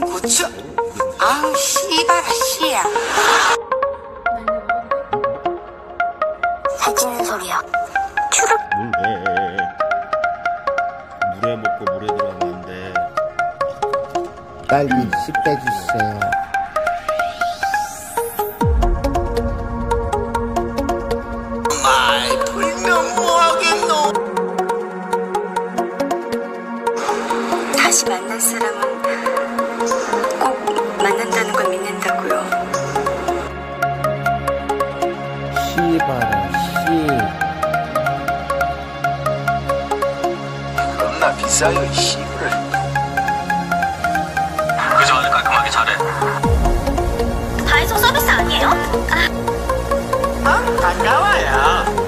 고추. 아우 씨발아 씨야. 해지는 소리야. 추룩. 물회 먹고 물에 들어가는데 딸기 씨 빼주세요. 다시 만날 사람은 꼭 만난다는 걸 믿는다고요. 씨발아 씨. 겁나 비싸요 이 씨부를. 그저 아주 깔끔하게 잘해. 다이소 서비스 아니에요? 아, 반가워요.